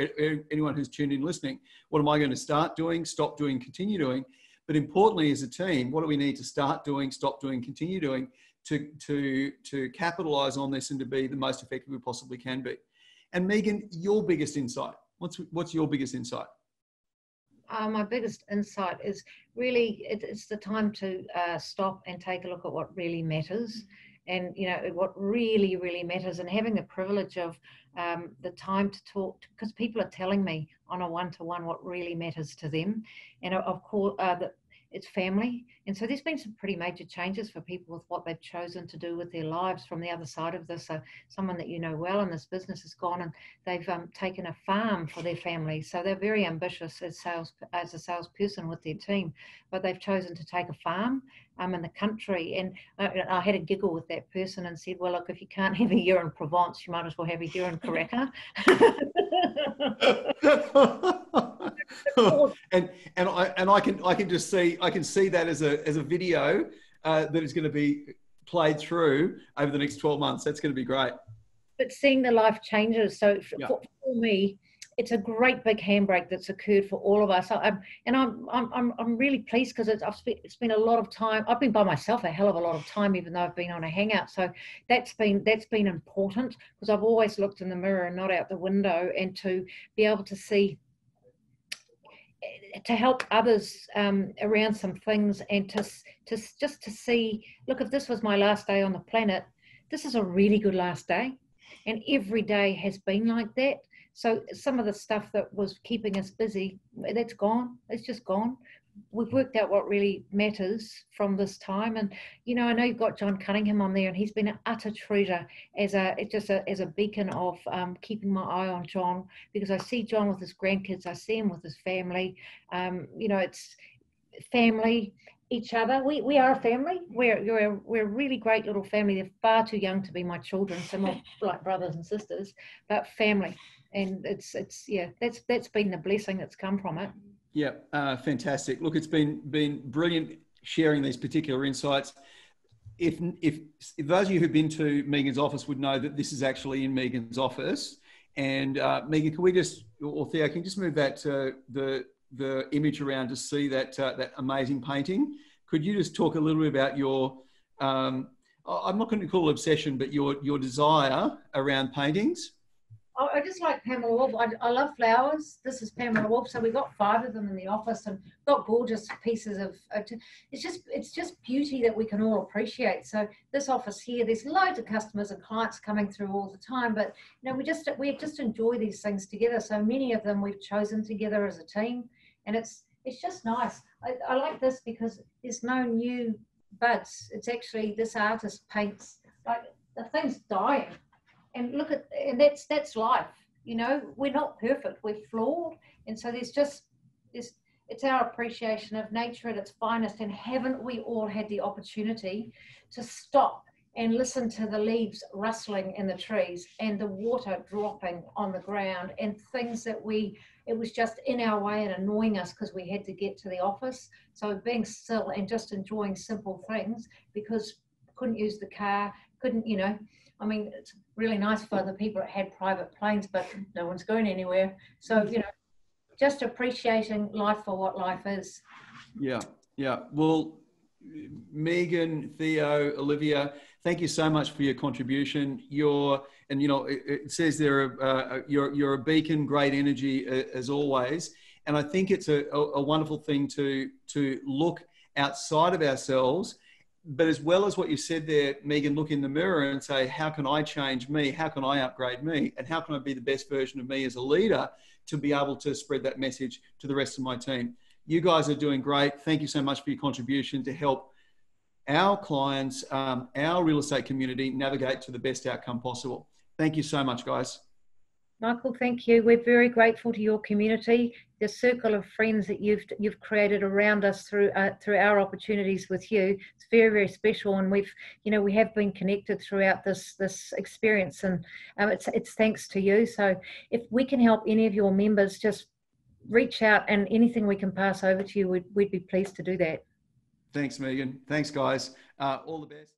anyone who's tuned in listening. What am I going to start doing, stop doing, continue doing? But importantly, as a team, what do we need to start doing, stop doing, continue doing to, to, to capitalize on this and to be the most effective we possibly can be? And Megan, your biggest insight. What's, what's your biggest insight? Uh, my biggest insight is really it, it's the time to uh, stop and take a look at what really matters and you know what really really matters and having the privilege of um, the time to talk because people are telling me on a one-to-one what really matters to them and of course uh, it's family. And so there's been some pretty major changes for people with what they've chosen to do with their lives from the other side of this. So someone that you know well in this business has gone and they've um, taken a farm for their family. So they're very ambitious as sales as a salesperson with their team, but they've chosen to take a farm um, in the country. And I, I, had a giggle with that person and said, well, look, if you can't <laughs> have a year in Provence, you might as well have a year in Karaka. <laughs> <laughs> <laughs> and and I and I can I can just see I can see that as a as a video uh, that is going to be played through over the next 12 months. That's going to be great. But seeing the life changes. So for, for me, it's a great big handbrake that's occurred for all of us. I'm, and I'm, I'm, I'm really pleased because it's, I've spent, it's been a lot of time. I've been by myself a hell of a lot of time, even though I've been on a hangout. So that's been that's been important because I've always looked in the mirror and not out the window, and to be able to see to help others um, around some things and to, to just to see look if this was my last day on the planet this is a really good last day. And every day has been like that. So some of the stuff that was keeping us busy that's gone. It's just gone we've worked out what really matters from this time. And you know, I know you've got John Cunningham on there, and he's been an utter treasure as a just a, as a beacon of um, keeping my eye on John because I see John with his grandkids, I see him with his family. Um, you know, it's family. Each other, we, we are a family. We're we're we're a really great little family. They're far too young to be my children, so more <laughs> like brothers and sisters, but family. And it's it's yeah, that's that's been the blessing that's come from it. Yeah, uh, fantastic. Look, it's been been brilliant sharing these particular insights. If, if, if those of you who've been to Megan's office would know that this is actually in Megan's office. And uh, Megan, can we just, or Theo, can you just move that to the the image around to see that uh, that amazing painting? Could you just talk a little bit about your, um, I'm not going to call it obsession, but your your desire around paintings? I just like Pamela Wolf. I, I, love flowers. This is Pamela Wolf. So we got five of them in the office and got gorgeous pieces of. It's just it's just beauty that we can all appreciate. So this office here, there's loads of customers and clients coming through all the time. But you know, we just we just enjoy these things together. So many of them we've chosen together as a team, and it's it's just nice. I, I like this because there's no new buds. It's actually this artist paints like the thing's dying and look at and that's that's life you know? We're not perfect we're flawed. And so there's just it's our appreciation of nature at its finest and haven't we all had the opportunity to stop and listen to the leaves rustling in the trees and the water dropping on the ground and things that we it was just in our way and annoying us because we had to get to the office? So being still and just enjoying simple things because couldn't use the car couldn't you know I mean, it's really nice for the people that had private planes, but no one's going anywhere. So, you know, just appreciating life for what life is. Yeah, yeah. Well, Megan, Theo, Olivia, thank you so much for your contribution. You're, and you know, it, it says there, uh, you're, you're a beacon, great energy uh, as always. And I think it's a, a, a wonderful thing to, to look outside of ourselves but as well as what you said there, Megan, look in the mirror and say, how can I change me? How can I upgrade me? And how can I be the best version of me as a leader to be able to spread that message to the rest of my team? You guys are doing great. Thank you so much for your contribution to help our clients, um, our real estate community navigate to the best outcome possible. Thank you so much, guys. Michael, thank you. We're very grateful to your community, the circle of friends that you've you've created around us through uh, through our opportunities with you. It's very very special, and we've you know we have been connected throughout this this experience, and um, it's it's thanks to you. So if we can help any of your members, just reach out, and anything we can pass over to you, we'd we'd be pleased to do that. Thanks, Megan. Thanks, guys. Uh, all the best.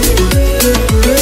Thank you.